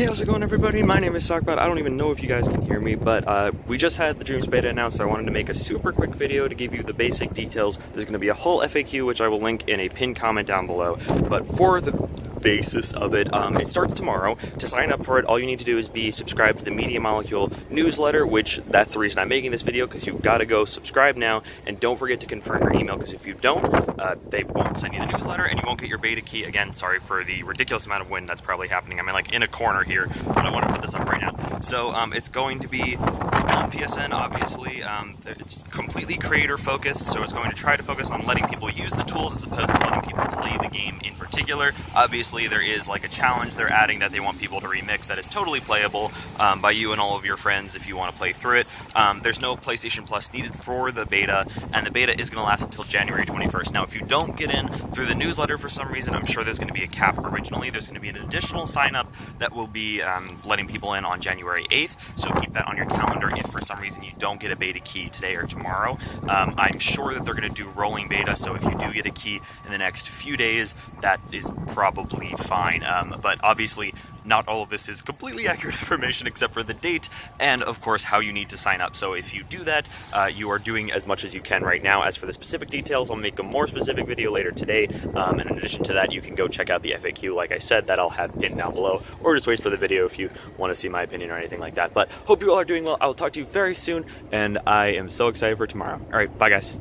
Hey, how's it going everybody? My name is Sockbot. I don't even know if you guys can hear me, but uh, we just had the Dreams beta announced, so I wanted to make a super quick video to give you the basic details. There's going to be a whole FAQ, which I will link in a pinned comment down below. But for the basis of it. Um, it starts tomorrow. To sign up for it, all you need to do is be subscribed to the Media Molecule newsletter, which that's the reason I'm making this video, because you've got to go subscribe now, and don't forget to confirm your email, because if you don't, uh, they won't send you the newsletter, and you won't get your beta key. Again, sorry for the ridiculous amount of wind that's probably happening. I'm like in a corner here, but I want to put this up right now. So um, it's going to be on PSN, obviously. Um, it's completely creator focused, so it's going to try to focus on letting people use the tools as opposed to letting people play the game in Obviously, there is like a challenge they're adding that they want people to remix that is totally playable um, by you and all of your friends if you want to play through it. Um, there's no PlayStation Plus needed for the beta, and the beta is going to last until January 21st. Now, if you don't get in through the newsletter for some reason, I'm sure there's going to be a cap originally. There's going to be an additional sign up that will be um, letting people in on January 8th, so keep that on your calendar if some reason you don't get a beta key today or tomorrow. Um, I'm sure that they're going to do rolling beta, so if you do get a key in the next few days, that is probably fine. Um, but obviously, not all of this is completely accurate information except for the date and, of course, how you need to sign up. So if you do that, uh, you are doing as much as you can right now. As for the specific details, I'll make a more specific video later today. Um, and in addition to that, you can go check out the FAQ, like I said, that I'll have pinned down below, or just wait for the video if you want to see my opinion or anything like that. But hope you all are doing well. I will talk to you very soon, and I am so excited for tomorrow. All right, bye, guys.